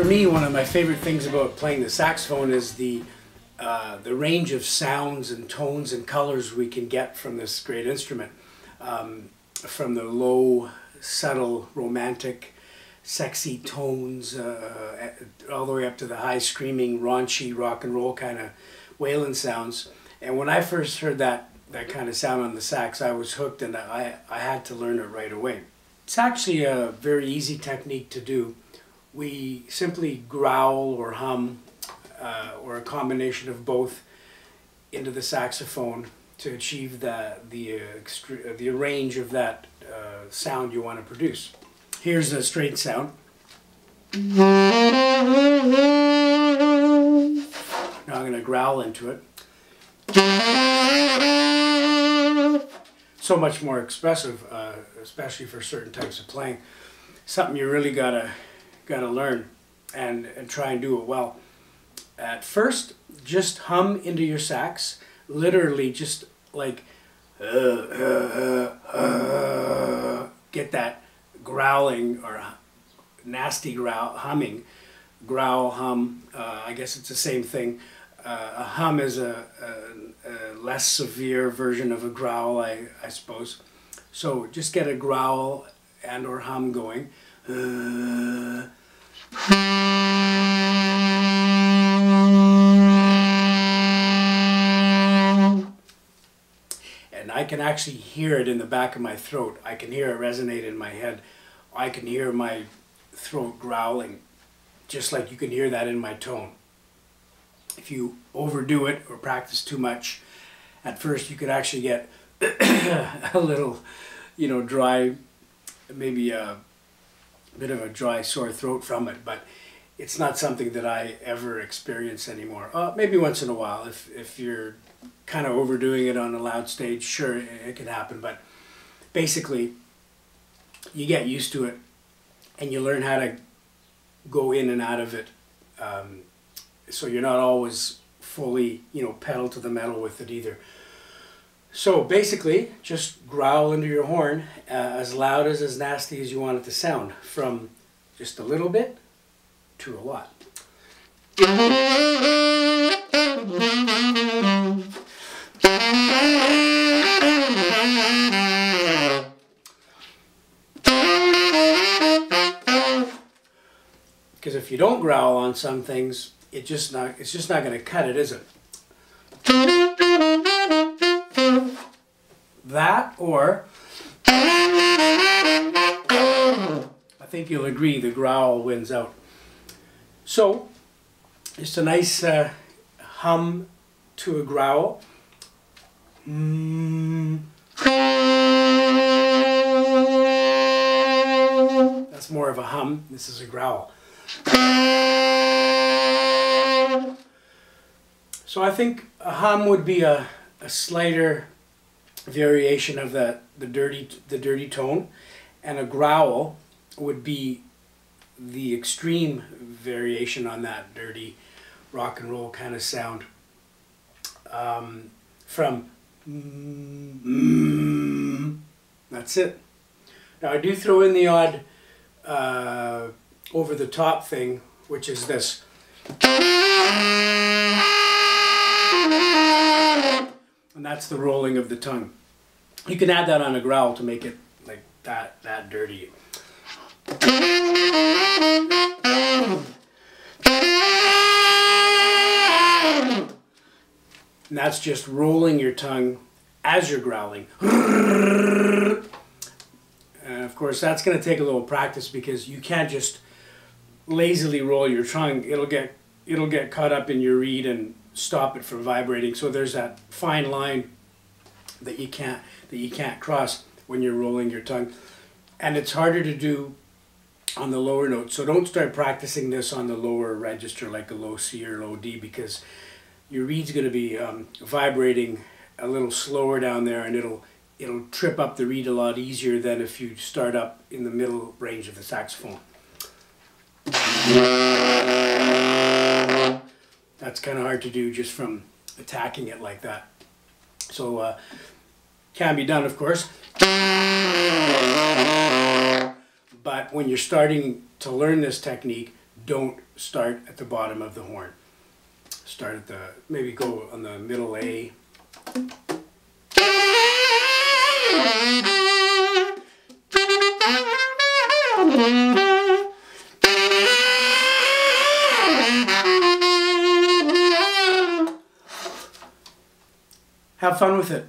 me, one of my favorite things about playing the saxophone is the uh, the range of sounds and tones and colors we can get from this great instrument. Um, from the low, subtle, romantic, sexy tones, uh, all the way up to the high, screaming, raunchy rock and roll kind of wailing sounds. And when I first heard that that kind of sound on the sax, I was hooked, and I I had to learn it right away. It's actually a very easy technique to do. We simply growl or hum uh, or a combination of both into the saxophone to achieve the, the, uh, uh, the range of that uh, sound you want to produce. Here's a straight sound. Now I'm going to growl into it. So much more expressive, uh, especially for certain types of playing. Something you really gotta gotta learn and, and try and do it well. At first just hum into your sax literally just like uh, uh, uh, get that growling or nasty growl humming growl hum uh, i guess it's the same thing. Uh, a hum is a, a, a, less severe version of a growl I, I suppose. So just get a growl and or hum going uh, I can actually hear it in the back of my throat. I can hear it resonate in my head. I can hear my throat growling, just like you can hear that in my tone. If you overdo it or practice too much, at first you could actually get a little, you know, dry, maybe a bit of a dry sore throat from it, but it's not something that I ever experience anymore. Uh, maybe once in a while if, if you're kind of overdoing it on a loud stage, sure, it can happen. But basically, you get used to it and you learn how to go in and out of it. Um, so you're not always fully, you know, pedal to the metal with it either. So basically, just growl into your horn uh, as loud as as nasty as you want it to sound, from just a little bit to a lot. Because if you don't growl on some things, it just not it's just not going to cut it, is it? That or I think you'll agree the growl wins out. So, just a nice uh, hum to a growl. Mm. That's more of a hum. This is a growl. So I think a hum would be a, a slighter variation of the, the dirty the dirty tone, and a growl would be the extreme variation on that dirty rock and roll kind of sound. Um, from mm, that's it. Now I do throw in the odd uh, over the top thing, which is this. And that's the rolling of the tongue. You can add that on a growl to make it like that, that dirty. And that's just rolling your tongue as you're growling. And of course, that's going to take a little practice because you can't just lazily roll your tongue. It'll get it'll get caught up in your reed and stop it from vibrating. So there's that fine line that you can't that you can't cross when you're rolling your tongue. And it's harder to do on the lower notes. So don't start practicing this on the lower register like a low C or low D because your reed's going to be um, vibrating a little slower down there and it'll it'll trip up the reed a lot easier than if you start up in the middle range of the saxophone that's kind of hard to do just from attacking it like that. So uh, can be done, of course. But when you're starting to learn this technique, don't start at the bottom of the horn. Start at the, maybe go on the middle A. Thank you. have fun with it.